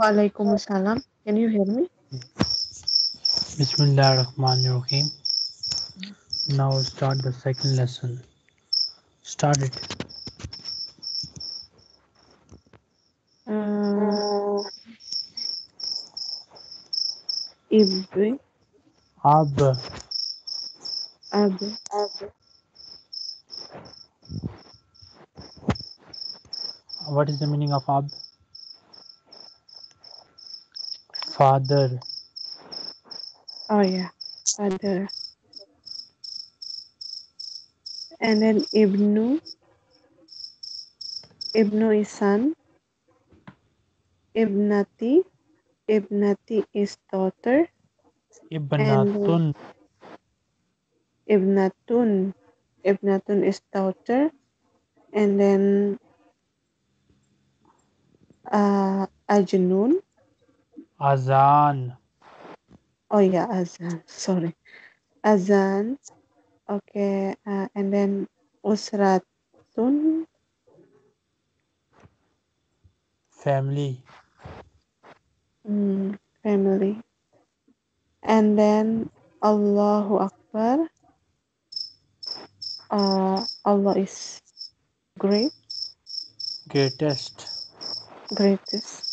Walaikum assalam. Can you hear me? Bismillah ar-Rahman ar-Rahim. Now start the second lesson. Start it. Uh, Ibn Ab. Ab What is the meaning of Ab? Father. Oh yeah, father. And then Ibnu. Ibnu is son. Ibnati. Ibnati is daughter. Ibnatun. Ibnatun. Ibnatun is daughter. And then uh, Ajnun. Azan. Oh yeah, Azan. Sorry. Azan. Okay. Uh, and then Usratun. Family. Mm, family. And then Allahu Akbar. Uh, Allah is great, Greatest. greatest.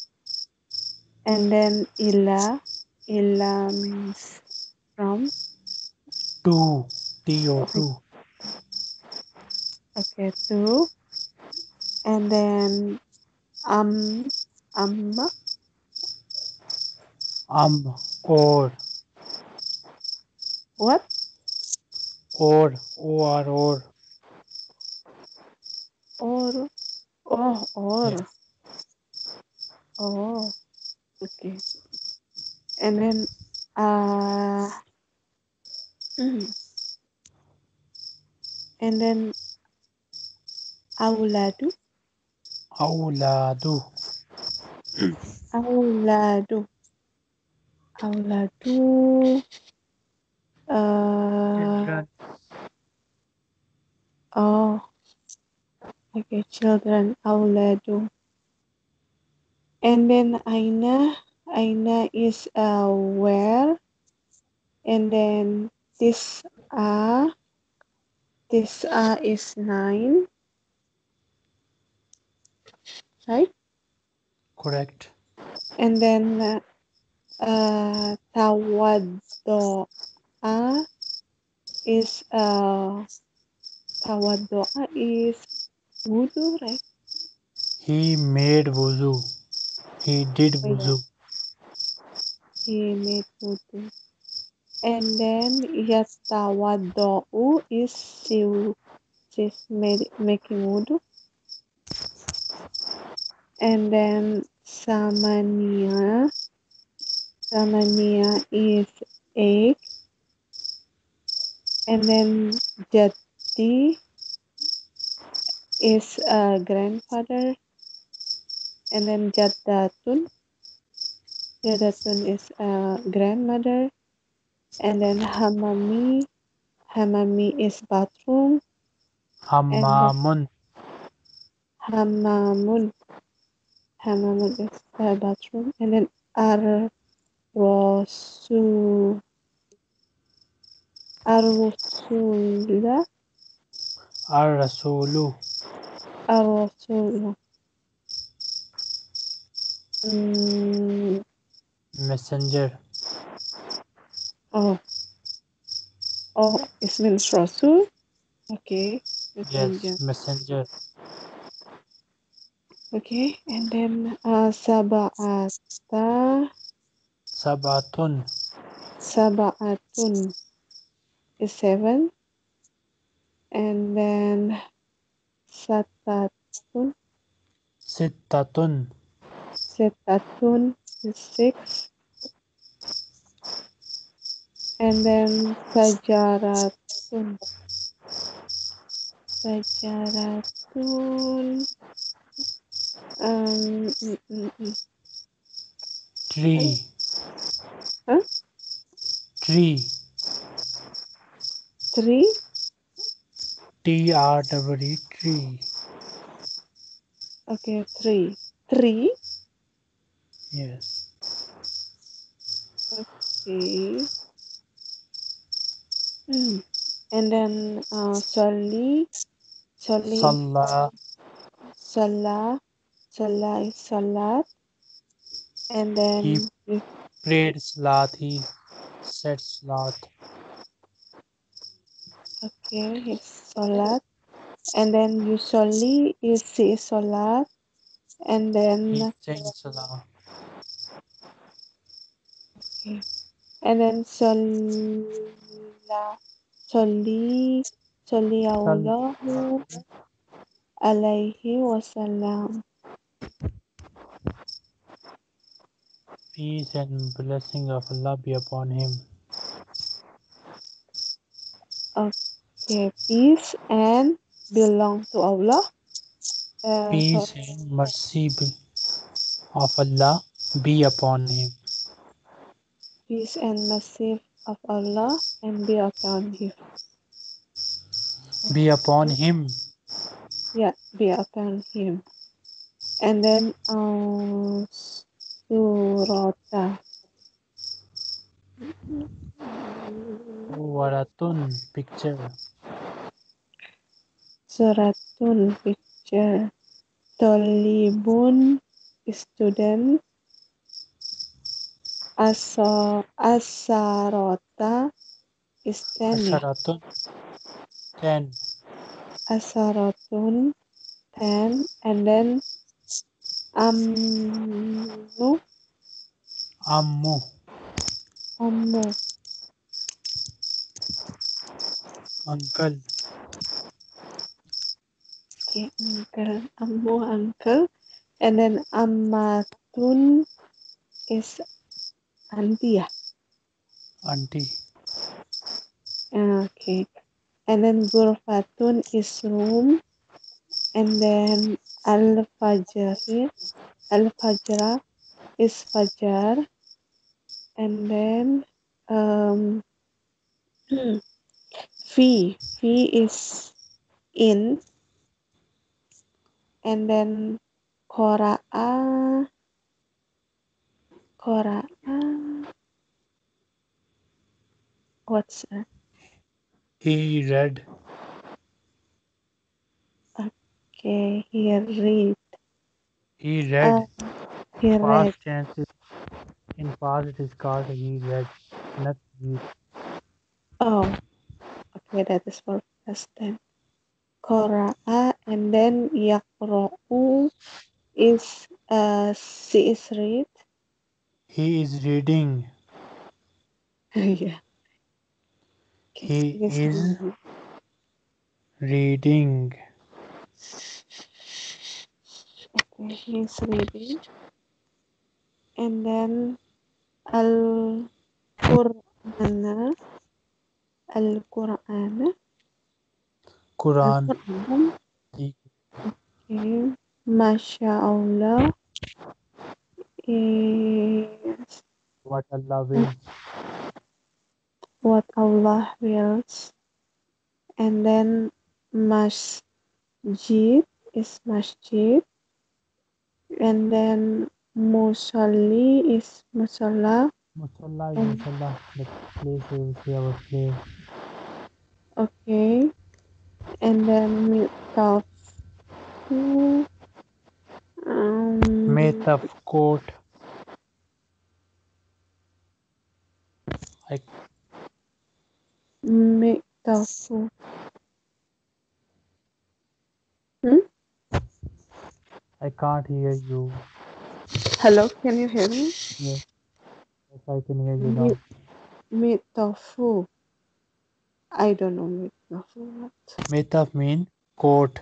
And then Ila. Ila means from. Two. T-O-two. Okay, two. And then um, Amma. Am. Or. What? Or. O-R. Or. Or. Oh, or. Yeah. Oh, okay. And then, uh, mm. and then, Auladu, Awladu. Auladu, Auladu, uh, Children. oh, okay, children, Auladu. And then Aina, Aina is uh, where, and then this uh, this uh is nine, right? Correct. And then uh, uh tawaddoa is uh tawaddoa is wudu, right? He made wuzu. He did Oh, He made wudu. And then yatawaddo'u is she she's made, making wudu. And then samania samania is egg. And then jati is a grandfather. And then jaddatun jaddatun is a grandmother. And then hamami hamami is bathroom. Hammamun. Hamamun. Hamamun is the bathroom. And then ar rasul ar rasula Ar-Rasulu. Mm, Messenger. oh, oh, it means rasul. Okay, messenger. Yes, messenger. Okay, and then uh, sab'ata Sabatun. sab'atun is seven. And then satatun Sittatun. Setatun is six. And then sajaratun sajaratun um mm, mm, mm. Tree. Huh? Tree. three T-R-E. Tree. okay three three Yes. Okay. Hmm. And then uh, Soli, Soli, Salah. Salah, Salah is Salat. And then He you, prayed Salat. He said Salat. okay, his Salat. And then usually you say Salat. And He then sang Salah. And then Salah, Soli, Soli Allahu alaihi wasallam. Peace and blessing of Allah be upon him. Okay, peace and belong to Allah. Uh, Peace so and mercy be of Allah be upon him. Peace and mercy of Allah and be upon him. Be upon him. Yeah, be upon him. And then uh, surata. Waratun picture. Suratun picture. Tolibun student. Asa asarota is ten. ya? Asharatun ten. Asaratun ten. And then amnu Ammu. ammu Uncle. okay, uncle ammu uncle. And then ammatun is auntie. ya? Auntie. Okay. And then Gurfatun is room. And then Al Fajr Al Fajra is Fajar. And then um Fi Fi is in. And then Kora'a Kora'a what's that? He read. Okay, he read. He read. Uh, he read. Past is- In past it is called he read. Not he. Oh, okay, that is for past tense. Qara'a and then yaqra'u is uh she is read. He is reading. yeah. He is reading. Okay, he is reading. And then al Qur'ana al Quran. Qur'an okay. Masya Allah is What Allah wills. what Allah wills. And then masjid is masjid. And then musalli is musalla. Musalla is Um, Musalla. The place where we say our place. Okay. And then mitafu. Um, Metaf coat. I mitafu. Hmm? I can't hear you. Hello, can you hear me? Yes, yes I can hear you now. Mi- Mitafu. I don't know mitafu. What? Metaf mean coat,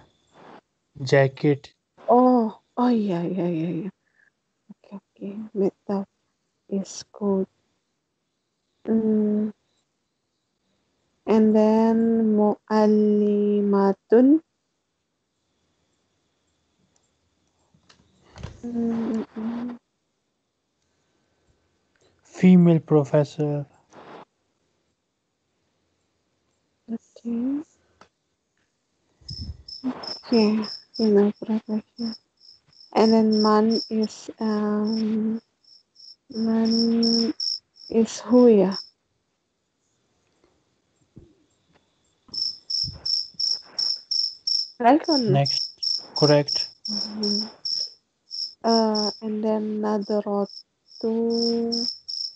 jacket. Oh, oh yeah, yeah, yeah, yeah. Okay, okay. Mitafu is good. Mm. And then mu'allimatun. Mm, Female professor. Okay. Okay, female profession. And then man is um One is Huya. Right or no? Next. Correct. Mhm. Uh, and then Nadaratu,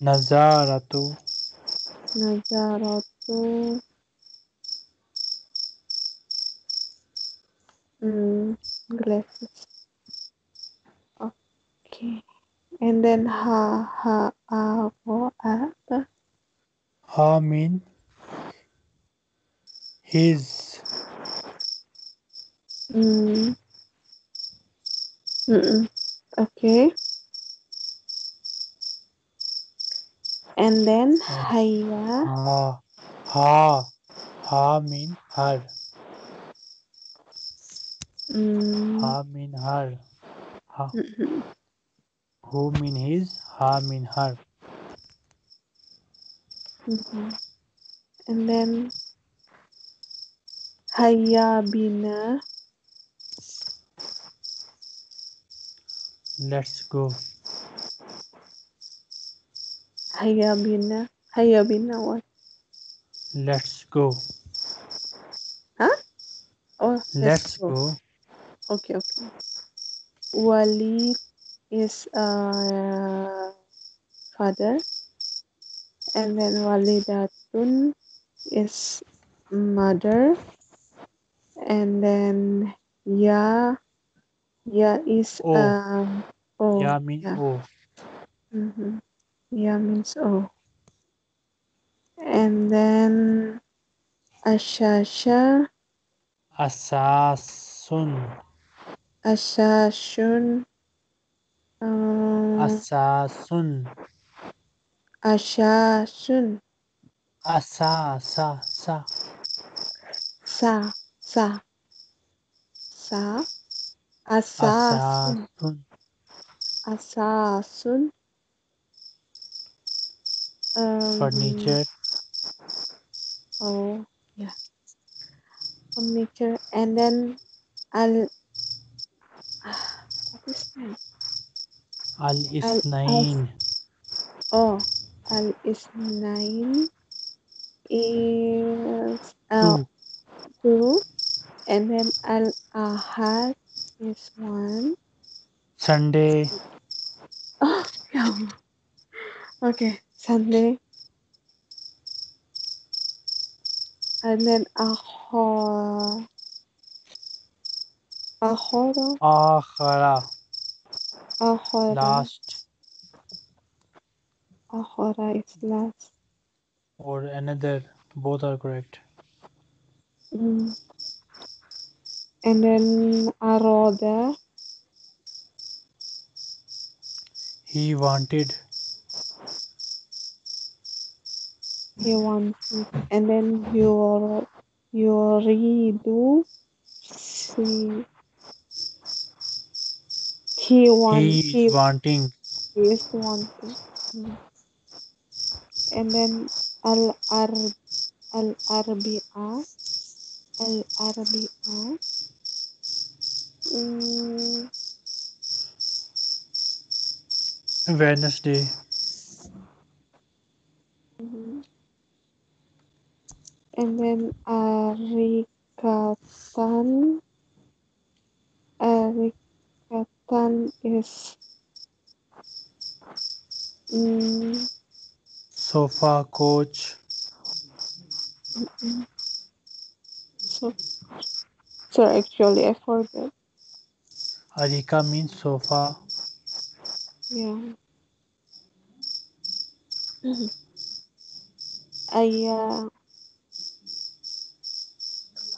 Nazaratu. Nazaratu. Mm, glasses. Okay. And then ha ha a ro a ta. Ha mean his. Mm. Mm-mm. Okay. And then haya. Ha. Ha. Ha mean her. Mm. Ha mean her. Ha. mhm. Who in his? Ha in her. Mhm. And then Haya bina. Let's go. Haya bina. Haya bina what? Let's go. Huh? Oh, Let's go. Okay, okay. Walid is uh, father, and then Walidatun is mother, and then Ya Ya is Oh. um oh Ya mean yeah. oh. Mm-hmm. Ya means oh. And then Ashasha Asasun. Ashashun um, Asasun. Ashashun Asa. Sa. Sa. Sa Sa Sa Asasun Asasun. Asasun um, Furniture. Oh yeah. Furniture and then Al what is that? Al Isnain. Oh Al is uh, Two. two and then Al Ahad is one. Sunday. Oh yeah. Okay, Sunday. And then Ahor Ahora Akhara. Ahora Last. Ahora is last. Or another. Both are correct. Mm. And then Aroda He wanted. he wants it. And then your Yuridu see he wants He he is wanting. is wanting. And then Al Arb Al Arbia Al Arbia mm, Wednesday. mhm. and then Arikatan Arikatan is mm, Sofa coach. mm, so so actually I forgot Arika means sofa. yeah I Mhm. Aya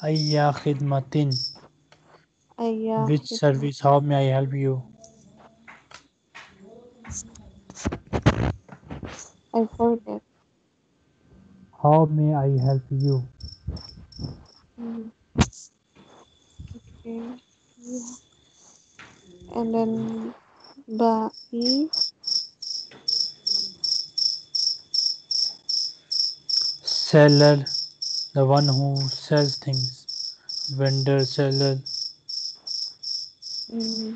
Ayya Aya Which service? How may I help you? I forget How may I help you? Mm. okay yeah and then Ba'i Seller. The one who sells things. Vendor, seller. Mm,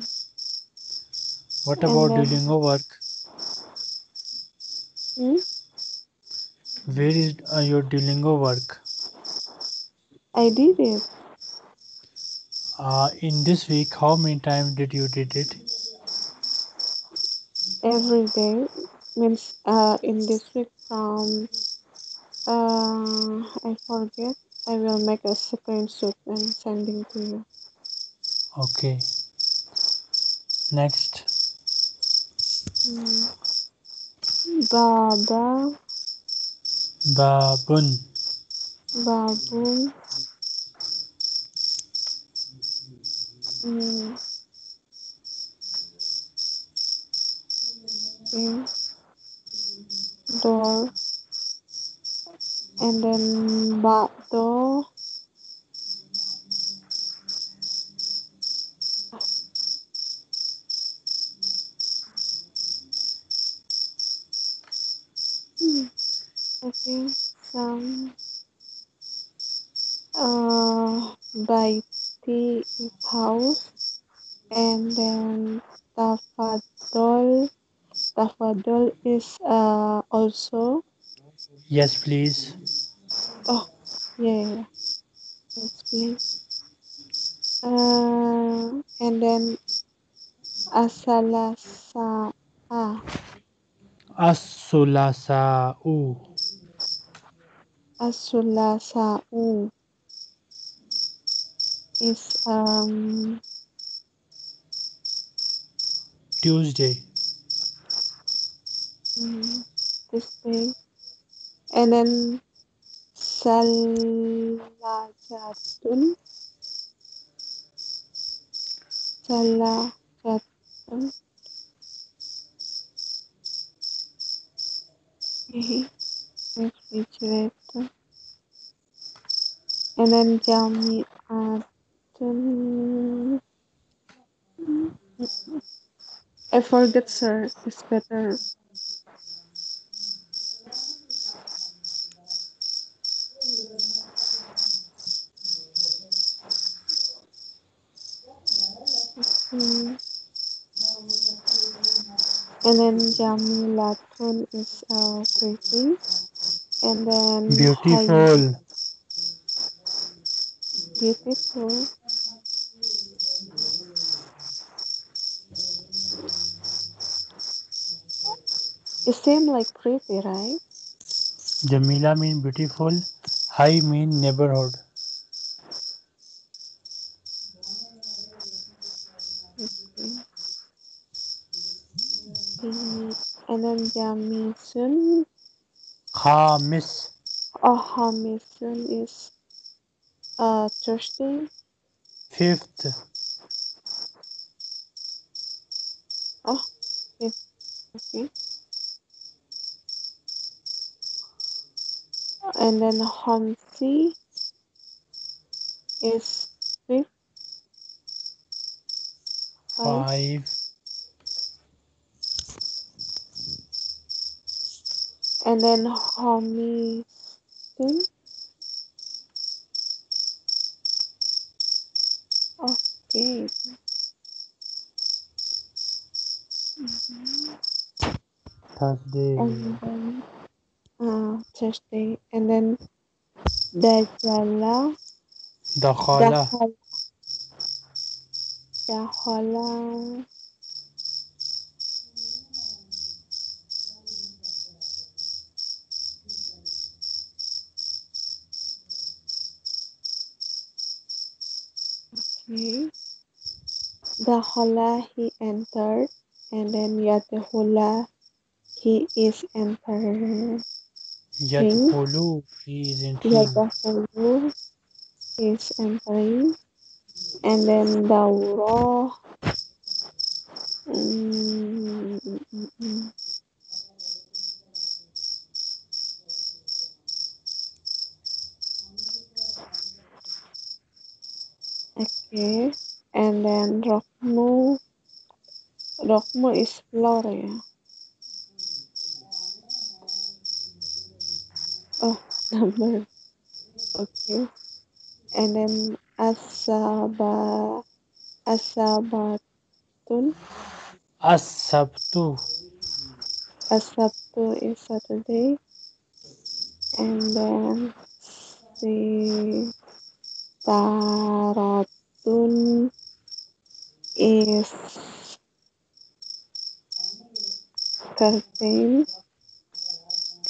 What about then- doing a work? Hmm? Where is uh, your Duolingo work? I did it Uh, in this week, how many times did you did it? every day. Means uh in this week from uh I forget. I will make a screenshot and sending to you. Okay. Next. Baba, Babun. baboon. Hmm. Okay. Door. And then bakdo. Hmm. Okay. Some uh baiti is house. And then tafadol. Tafadol is uh also Yes, please. oh yeah yes please uh and then asalasa ah As-sulasa'u. Asulasau is um Tuesday. mm, this day. And then salajatun. Salajatun and then jami'atun I forget sir. It's better. And then jamilatun is uh pretty and then Beautiful. beautiful it seems like pretty right Jamila mean beautiful. High mean neighborhood. okay. And then jamisun Khamis. or hamisun is uh Thursday Fifth. oh yes okay and then hamsi is fifth five Five. And then hamisun okay Mhm. Thursday. and then uh Thursday and then dajala Dakhala. dakhala dakhala okay dakhala he entered and then yadkhula he is entering Yadkhulu. He is entering. yadkhulu is entering and then dawrah mm, okay and then rokmu rokmu is floor ya. Oh number. Okay. And then asaba asabatun As-sabtu. a Sabtu is Saturday, and then si Taratun curtain,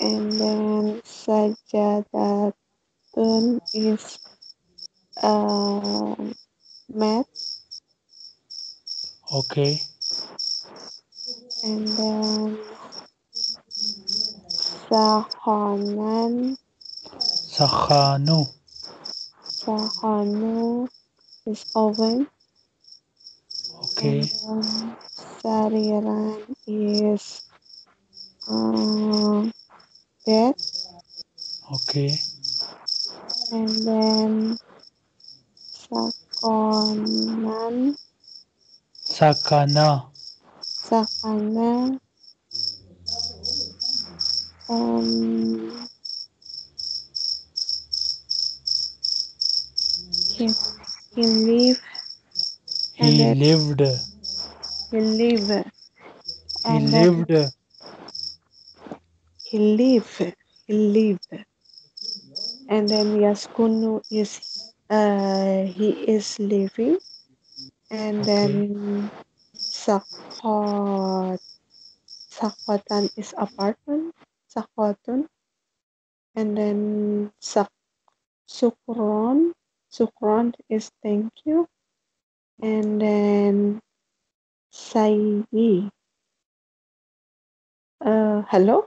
and then Sajadatun is uh, mat, Okay. and then Sahonan Sakhanu. Sahanu is oven, Okay. and then Sariran is uh, bed, Okay. and then Sakonan Sakana. Sakana um he he live and He lived. he live He lived. He live and then Yaskunu is uh he is living. And Okay. then Sakot Sakotan is apartment Sakotun and then Sak Sukron Sukron is thank you. And then Sayi. Uh hello